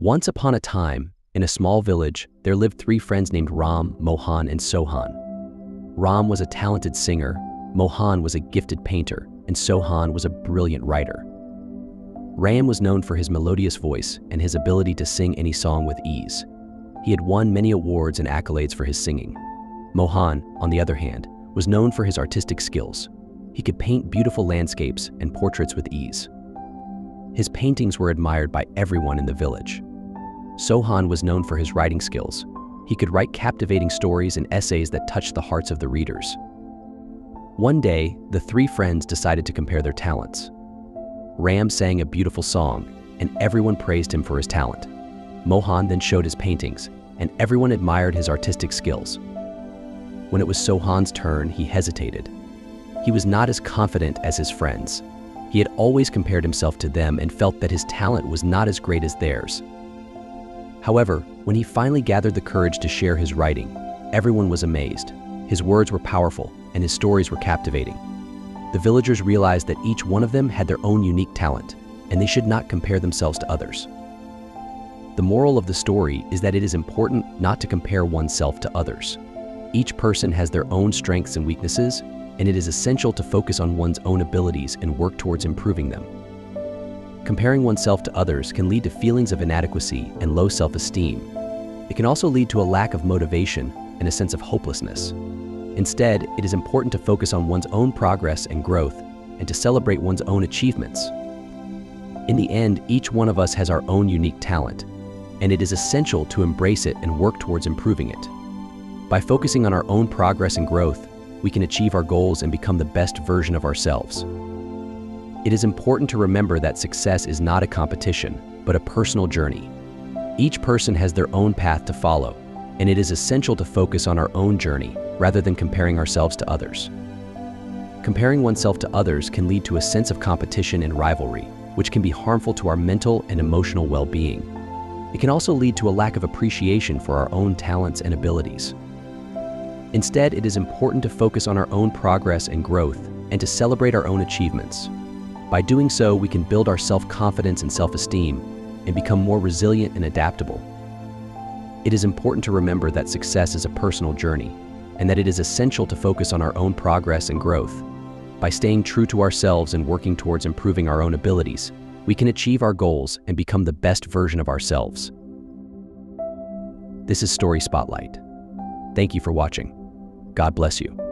Once upon a time, in a small village, there lived three friends named Ram, Mohan, and Sohan. Ram was a talented singer, Mohan was a gifted painter, and Sohan was a brilliant writer. Ram was known for his melodious voice and his ability to sing any song with ease. He had won many awards and accolades for his singing. Mohan, on the other hand, was known for his artistic skills. He could paint beautiful landscapes and portraits with ease. His paintings were admired by everyone in the village. Sohan was known for his writing skills. He could write captivating stories and essays that touched the hearts of the readers. One day, the three friends decided to compare their talents. Ram sang a beautiful song, and everyone praised him for his talent. Mohan then showed his paintings, and everyone admired his artistic skills. When it was Sohan's turn, he hesitated. He was not as confident as his friends. He had always compared himself to them and felt that his talent was not as great as theirs. However, when he finally gathered the courage to share his writing, everyone was amazed. His words were powerful, and his stories were captivating. The villagers realized that each one of them had their own unique talent, and they should not compare themselves to others. The moral of the story is that it is important not to compare oneself to others. Each person has their own strengths and weaknesses, and it is essential to focus on one's own abilities and work towards improving them. Comparing oneself to others can lead to feelings of inadequacy and low self-esteem. It can also lead to a lack of motivation and a sense of hopelessness. Instead, it is important to focus on one's own progress and growth and to celebrate one's own achievements. In the end, each one of us has our own unique talent, and it is essential to embrace it and work towards improving it. By focusing on our own progress and growth, we can achieve our goals and become the best version of ourselves. It is important to remember that success is not a competition, but a personal journey. Each person has their own path to follow, and it is essential to focus on our own journey rather than comparing ourselves to others. Comparing oneself to others can lead to a sense of competition and rivalry, which can be harmful to our mental and emotional well-being. It can also lead to a lack of appreciation for our own talents and abilities. Instead, it is important to focus on our own progress and growth and to celebrate our own achievements. By doing so, we can build our self-confidence and self-esteem and become more resilient and adaptable. It is important to remember that success is a personal journey and that it is essential to focus on our own progress and growth. By staying true to ourselves and working towards improving our own abilities, we can achieve our goals and become the best version of ourselves. This is Story Spotlight. Thank you for watching. God bless you.